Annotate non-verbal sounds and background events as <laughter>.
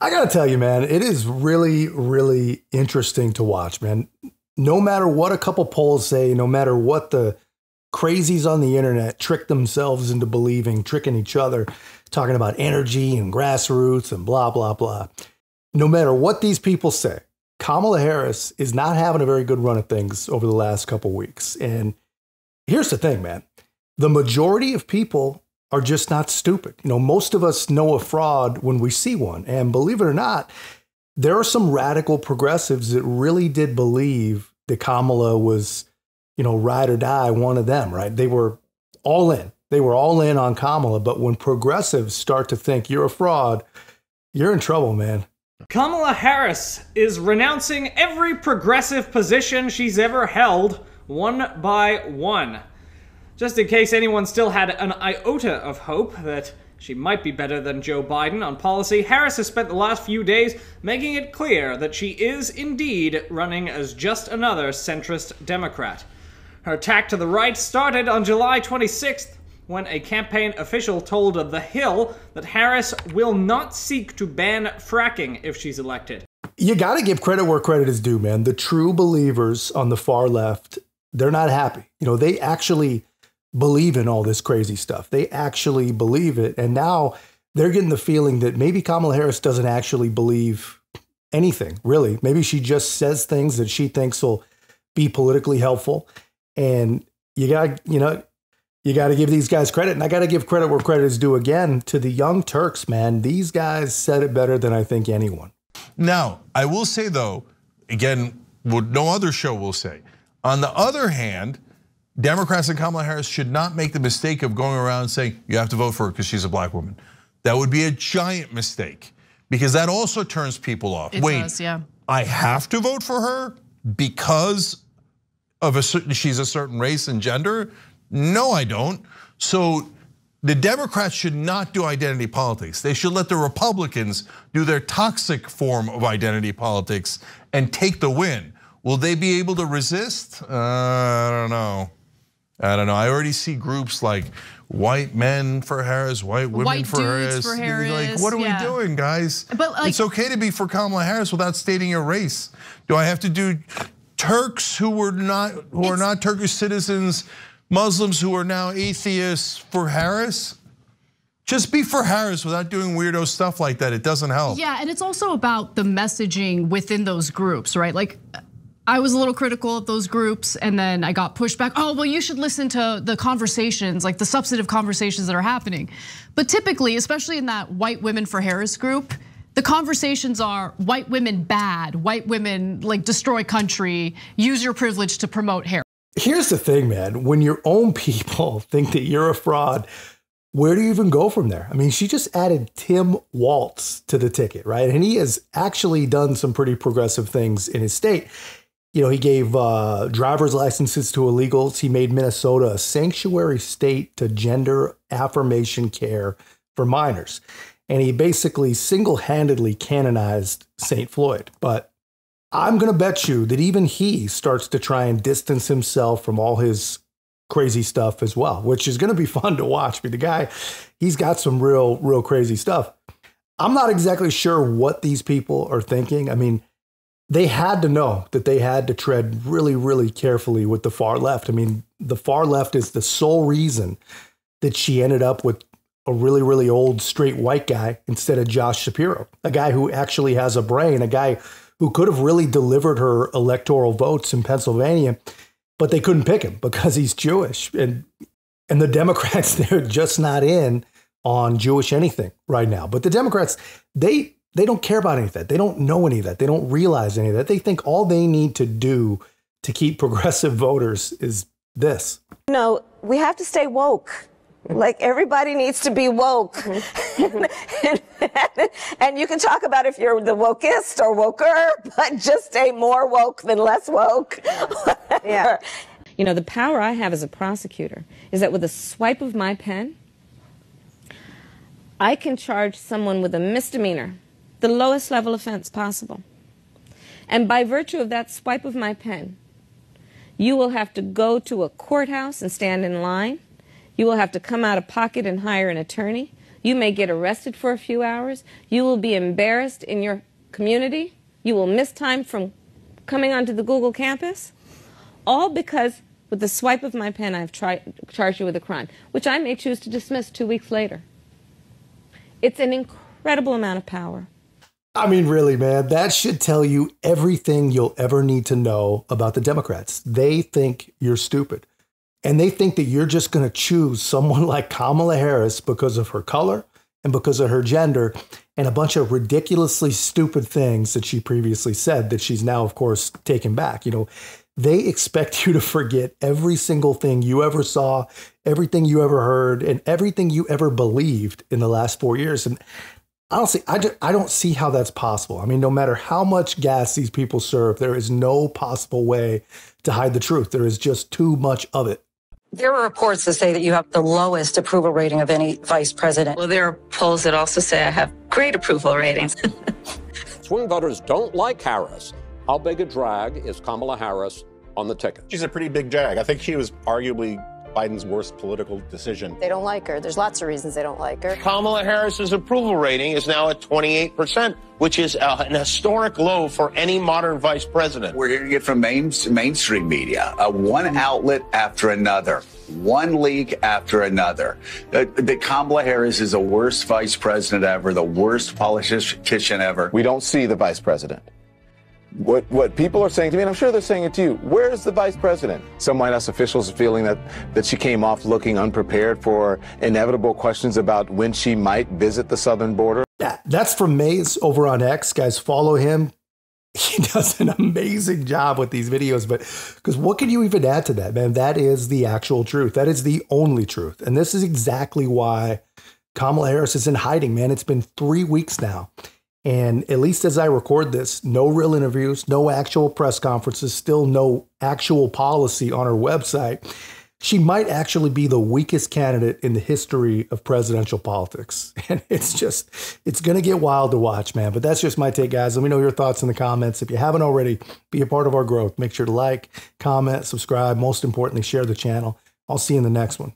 I got to tell you, man, it is really, really interesting to watch, man. No matter what a couple polls say, no matter what the crazies on the internet trick themselves into believing, tricking each other, talking about energy and grassroots and blah, blah, blah. No matter what these people say, Kamala Harris is not having a very good run of things over the last couple weeks. And here's the thing, man the majority of people are just not stupid. You know, most of us know a fraud when we see one. And believe it or not, there are some radical progressives that really did believe that Kamala was, you know, ride or die, one of them, right? They were all in. They were all in on Kamala. But when progressives start to think you're a fraud, you're in trouble, man. Kamala Harris is renouncing every progressive position she's ever held, one by one. Just in case anyone still had an iota of hope that she might be better than Joe Biden on policy, Harris has spent the last few days making it clear that she is indeed running as just another centrist Democrat. Her attack to the right started on July 26th when a campaign official told The Hill that Harris will not seek to ban fracking if she's elected. You got to give credit where credit is due, man. The true believers on the far left, they're not happy. You know, they actually believe in all this crazy stuff. They actually believe it. And now they're getting the feeling that maybe Kamala Harris doesn't actually believe anything, really. Maybe she just says things that she thinks will be politically helpful. And you got, you know, you got to give these guys credit. And I got to give credit where credit is due again to the young Turks, man. These guys said it better than I think anyone. Now, I will say though, again, what no other show will say. On the other hand, Democrats and Kamala Harris should not make the mistake of going around saying you have to vote for her because she's a black woman. That would be a giant mistake because that also turns people off. It Wait, does, yeah. I have to vote for her because of a certain she's a certain race and gender? No, I don't. So the Democrats should not do identity politics. They should let the Republicans do their toxic form of identity politics and take the win. Will they be able to resist? Uh, I don't know. I don't know. I already see groups like white men for Harris, white women White for, Harris. for Like, what are yeah. we doing, guys? But, like- it's okay to be for Kamala Harris without stating your race. Do I have to do Turks who were not who are not Turkish citizens, Muslims who are now atheists for Harris? Just be for Harris without doing weirdo stuff like that. It doesn't help. Yeah, and it's also about the messaging within those groups, right? Like I was a little critical of those groups and then I got pushed back. Oh, well, you should listen to the conversations, like the substantive conversations that are happening. But typically, especially in that white women for Harris group, the conversations are white women bad, white women like destroy country, use your privilege to promote Harris. Here's the thing, man. When your own <laughs> people think that you're a fraud, where do you even go from there? I mean, she just added Tim Walz to the ticket, right? And he has actually done some pretty progressive things in his state. You know, he gave uh, driver's licenses to illegals. He made Minnesota a sanctuary state to gender affirmation care for minors. And he basically single handedly canonized St. Floyd. But I'm going to bet you that even he starts to try and distance himself from all his crazy stuff as well, which is going to be <laughs> fun to watch. But the guy, he's got some real, real crazy stuff. I'm not exactly sure what these people are thinking. I mean, they had to know that they had to tread really, really carefully with the far left. I mean, the far left is the sole reason that she ended up with a really, really old straight white guy instead of Josh Shapiro, a guy who actually has a brain, a guy who could have really delivered her electoral votes in Pennsylvania, but they couldn't pick him because he's Jewish. And and the Democrats, <laughs> they're just not in on Jewish anything right now. But the Democrats, they they don't care about any of that. They don't know any of that. They don't realize any of that. They think all they need to do to keep <laughs> progressive voters is this. No, we have to stay woke. Like everybody needs to be woke. Mm-hmm. and, <laughs> and you can talk about if you're the wokest or woker, but just stay more woke than less woke. yeah. <laughs> You know, the power I have as a prosecutor is that with a swipe of my pen, I can charge someone with a misdemeanor, the lowest level offense possible. And by virtue of that swipe of my pen, you will have to go to a courthouse and stand in line. You will have to come out of pocket and hire an attorney. You may get arrested for a few hours. You will be embarrassed in your community. You will miss time from coming onto the Google campus. All because with the swipe of my pen, I've charged you with a crime, which I may choose to dismiss two weeks later. It's an incredible amount of power. I mean, really, man, that should tell you everything you'll ever need to know about the Democrats. They think you're stupid. And they think that you're just going to choose someone <laughs> like Kamala Harris because of her color and because of her gender and a bunch of ridiculously stupid things that she previously said that she's now, of course, taken back. You know, they expect <laughs> you to forget every single thing you ever saw, everything you ever heard, and everything you ever believed in the last four years. And honestly, I, just, I don't see how that's possible. I mean, no matter how much gas these people serve, there is no possible way to hide the truth. There is just too much of it. There are reports that say that you have the lowest approval rating of any vice president. Well, there are polls that also say I have great approval ratings. <laughs> Swing voters don't like Harris. How big a drag is Kamala Harris on the ticket? She's a pretty big drag. I think she was arguably Biden's worst political decision. They don't like her. There's lots of reasons they don't like her. Kamala Harris's approval rating is now at 28%, which is uh, an historic low for any modern vice president. We're hearing it from main, mainstream media, uh, one outlet after another, one leak after another. Uh, that Kamala Harris is the worst vice president ever, the worst politician ever. We don't see the vice president. What, what people are saying to me, and I'm sure they're saying it to you, where's the vice president? Some White House officials are feeling that, that she came off looking unprepared for inevitable questions about when she might visit the southern border. Yeah, that's from Maze over on X. Guys, follow him. <laughs> He does an amazing job with these videos, but because what can you even add to that, man? That is the actual truth. That is the only truth. And this is exactly why Kamala Harris is in hiding, man. It's been three weeks now. And at least as I record this, no real interviews, no actual press conferences, still no actual policy on her website. She might actually be the weakest candidate in the history of presidential politics. <laughs> And it's just, it's going to get wild to watch, man. But that's just my take, guys. Let me know your thoughts in the comments. If you haven't already, be a part of our growth. Make sure to like, comment, subscribe. Most importantly, share the channel. I'll see you in the next one.